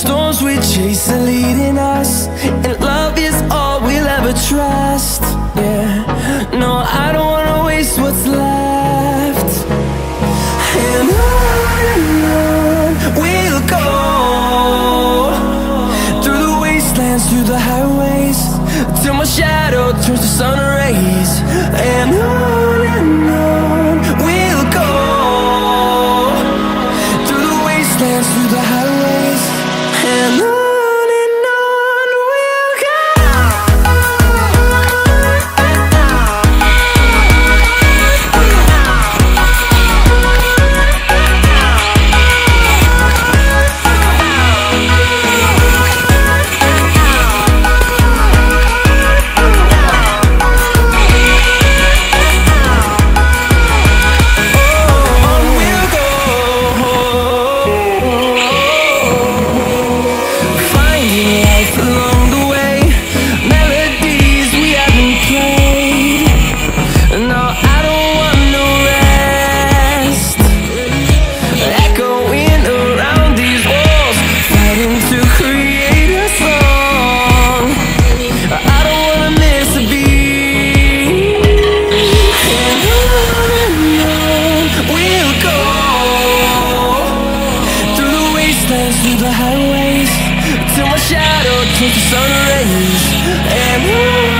storms we chase are leading us Since the sun rays and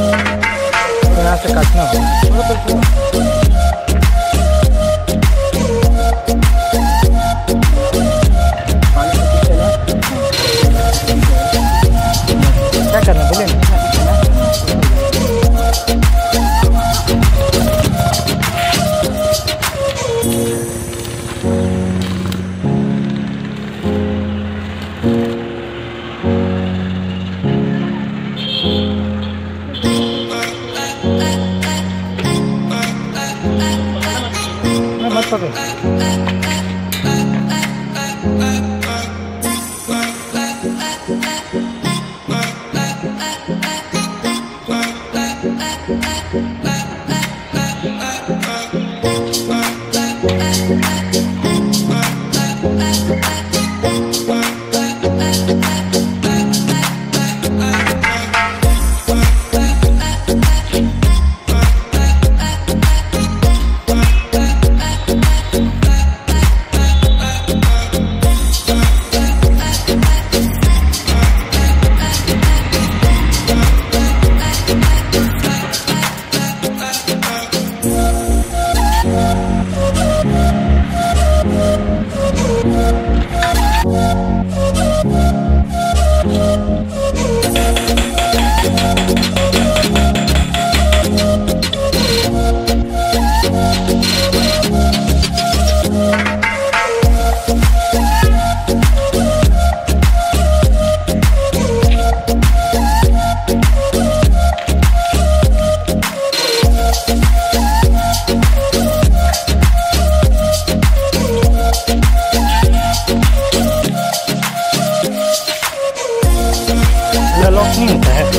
I'm gonna have to cut now. Tabii. 嗯。